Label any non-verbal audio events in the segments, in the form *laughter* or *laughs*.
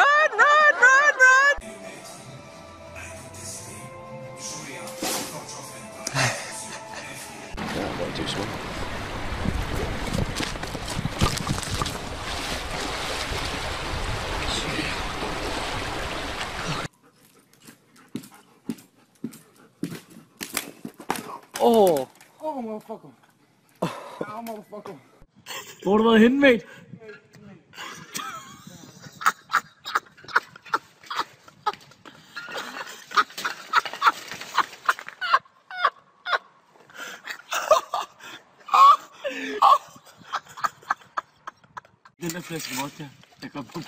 Run, run, run, run! *laughs* Yeah, going too slow. Oh, Oh, motherfucker. Oh, motherfucker. Hvor har du været henne, mate? Den der flaske vodka, der går på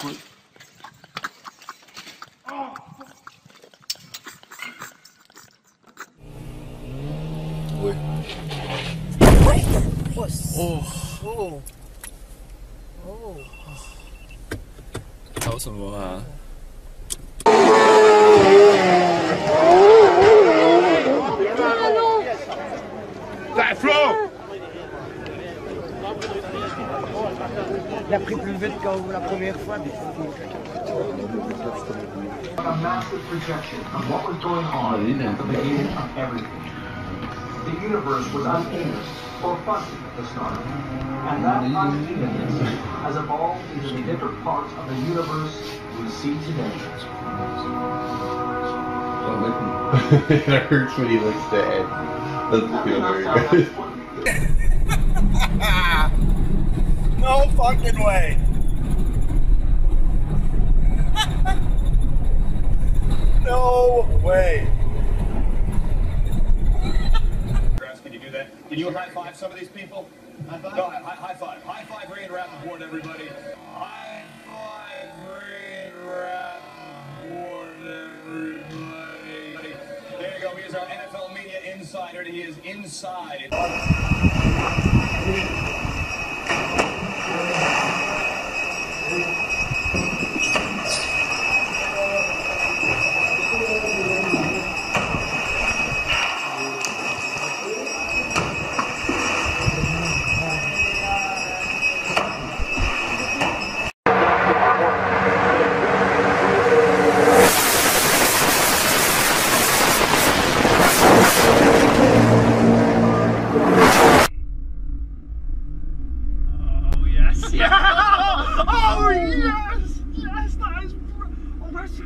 Ouais. Oh. Oh. Oh. Oh. Oh. Oh. Der Flo! Il a pris plus vite que la première fois, mais c'était... Massive projection of what was going on at the beginning of everything. The universe was unfinished or fuzzy at the start, and that mm-hmm. unevenness has evolved into the different parts of the universe we see today. *laughs* that hurts when he looks dead. Doesn't feel very good. *laughs* No fucking way. *laughs* no way. Can you? Can you high five some of these people? High five? Ahead, high, high five. High five Ian Rapoport, everybody. High five Ian Rapoport, everybody. There you go. He is our NFL media insider. He is inside.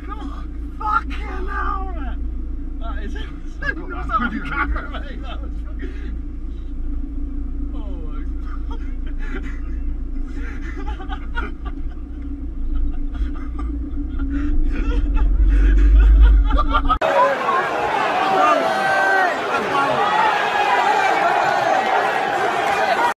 Where's she gone? Fucking hell, man! That uh, is. that *laughs* was a camera. That was *laughs* fucking.